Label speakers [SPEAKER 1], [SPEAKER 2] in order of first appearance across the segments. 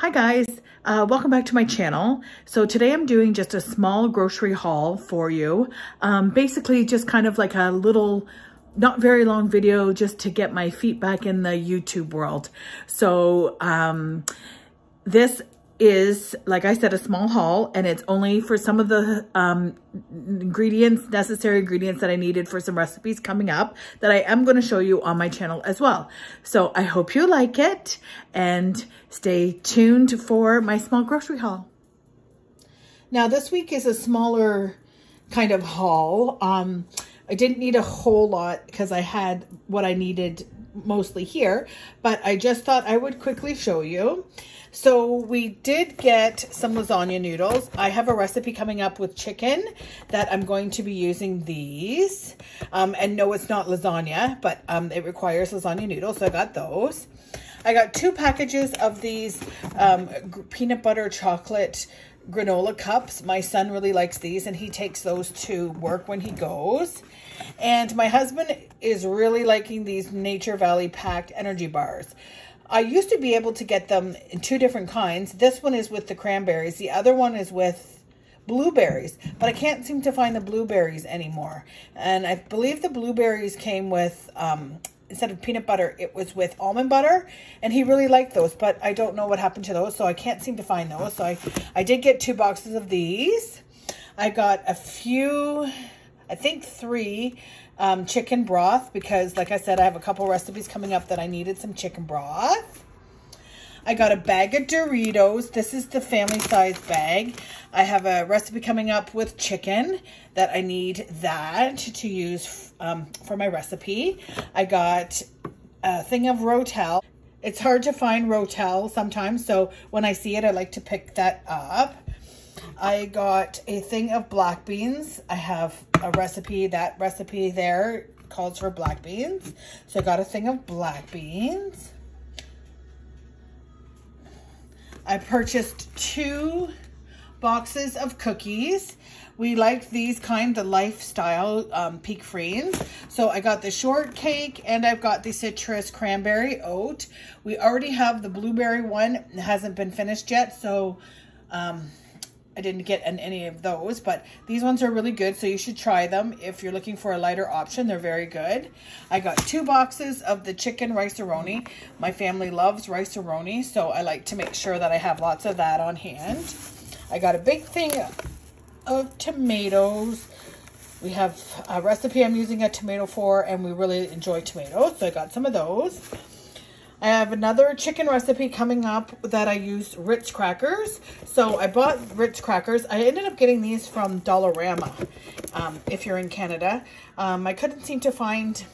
[SPEAKER 1] Hi guys, uh, welcome back to my channel. So today I'm doing just a small grocery haul for you. Um, basically just kind of like a little, not very long video just to get my feet back in the YouTube world. So um, this is, like I said, a small haul and it's only for some of the um, ingredients, necessary ingredients that I needed for some recipes coming up that I am going to show you on my channel as well. So I hope you like it and stay tuned for my small grocery haul. Now this week is a smaller kind of haul. Um, I didn't need a whole lot because I had what I needed mostly here, but I just thought I would quickly show you. So we did get some lasagna noodles. I have a recipe coming up with chicken that I'm going to be using these. Um, and no, it's not lasagna, but um, it requires lasagna noodles, so I got those. I got two packages of these um, peanut butter chocolate granola cups. My son really likes these and he takes those to work when he goes. And my husband is really liking these Nature Valley packed energy bars. I used to be able to get them in two different kinds. This one is with the cranberries. The other one is with blueberries, but I can't seem to find the blueberries anymore. And I believe the blueberries came with, um, instead of peanut butter, it was with almond butter. And he really liked those, but I don't know what happened to those. So I can't seem to find those. So I, I did get two boxes of these. I got a few, I think three um, chicken broth because, like I said, I have a couple recipes coming up that I needed some chicken broth. I got a bag of Doritos. This is the family size bag. I have a recipe coming up with chicken that I need that to use um, for my recipe. I got a thing of Rotel. It's hard to find Rotel sometimes, so when I see it, I like to pick that up. I got a thing of black beans. I have a recipe. That recipe there calls for black beans. So I got a thing of black beans. I purchased two boxes of cookies. We like these kind, the lifestyle um, Peek Freans. So I got the shortcake and I've got the citrus cranberry oat. We already have the blueberry one. It hasn't been finished yet. So um, I didn't get any of those, but these ones are really good, so you should try them if you're looking for a lighter option. They're very good. I got two boxes of the chicken rice-a-roni. My family loves rice-a-roni, so I like to make sure that I have lots of that on hand. I got a big thing of tomatoes. We have a recipe I'm using a tomato for, and we really enjoy tomatoes, so I got some of those. I have another chicken recipe coming up that I used Ritz crackers. So I bought Ritz crackers. I ended up getting these from Dollarama um, if you're in Canada. Um, I couldn't seem to find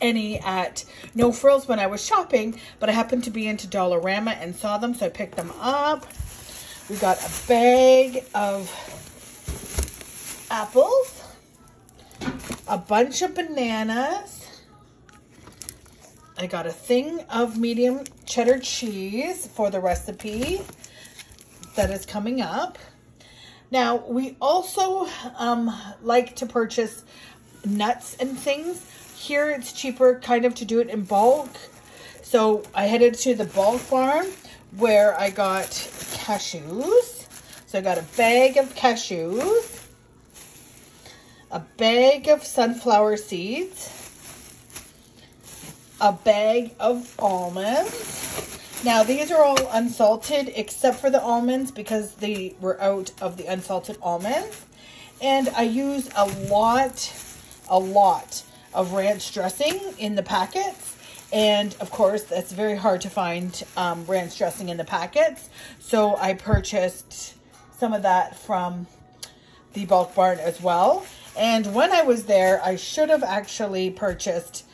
[SPEAKER 1] any at No Frills when I was shopping, but I happened to be into Dollarama and saw them, so I picked them up. We got a bag of apples, a bunch of bananas, I got a thing of medium cheddar cheese for the recipe that is coming up. Now, we also um, like to purchase nuts and things. Here, it's cheaper kind of to do it in bulk. So I headed to the Bulk Barn where I got cashews. So I got a bag of cashews, a bag of sunflower seeds, a bag of almonds. Now, these are all unsalted except for the almonds because they were out of the unsalted almonds. And I use a lot, a lot of ranch dressing in the packets. And of course, that's very hard to find um, ranch dressing in the packets. So I purchased some of that from the bulk barn as well. And when I was there, I should have actually purchased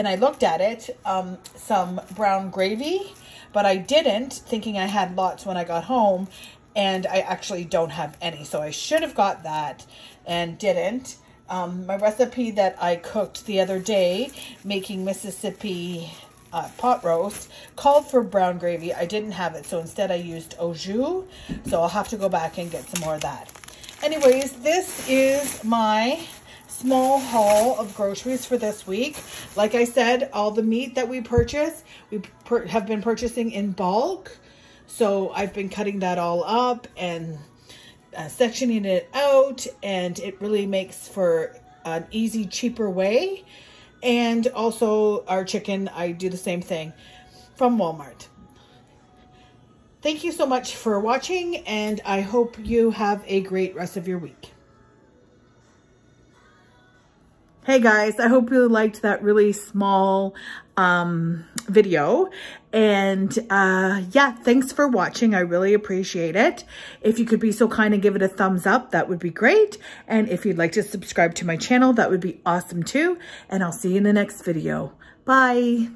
[SPEAKER 1] and I looked at it, um, some brown gravy, but I didn't, thinking I had lots when I got home, and I actually don't have any. So I should have got that and didn't. Um, my recipe that I cooked the other day, making Mississippi uh, pot roast, called for brown gravy. I didn't have it, so instead I used au jus. So I'll have to go back and get some more of that. Anyways, this is my small haul of groceries for this week. Like I said, all the meat that we purchase, we have been purchasing in bulk. So I've been cutting that all up and uh, sectioning it out and it really makes for an easy, cheaper way. And also our chicken, I do the same thing from Walmart. Thank you so much for watching and I hope you have a great rest of your week. Hey guys, I hope you liked that really small um, video. And uh, yeah, thanks for watching. I really appreciate it. If you could be so kind and give it a thumbs up, that would be great. And if you'd like to subscribe to my channel, that would be awesome too. And I'll see you in the next video. Bye.